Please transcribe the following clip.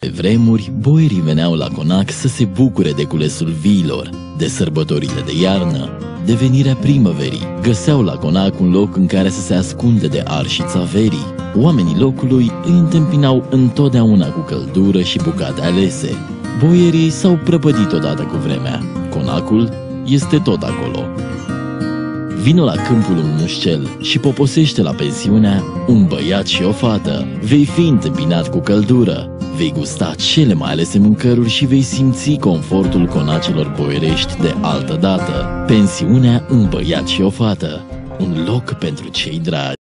Pe vremuri, boierii veneau la conac să se bucure de culesul viilor, de sărbătorile de iarnă, de venirea primăverii. Găseau la conac un loc în care să se ascunde de arșița verii. Oamenii locului îi întâmpinau întotdeauna cu căldură și bucate alese. Boierii s-au prăpădit odată cu vremea. Conacul este tot acolo. Vino la câmpul un mușcel și poposește la pensiunea un băiat și o fată. Vei fi întâmpinat cu căldură, vei gusta cele mai alese mâncăruri și vei simți confortul conacelor boierești de altă dată. Pensiunea un băiat și o fată, un loc pentru cei dragi.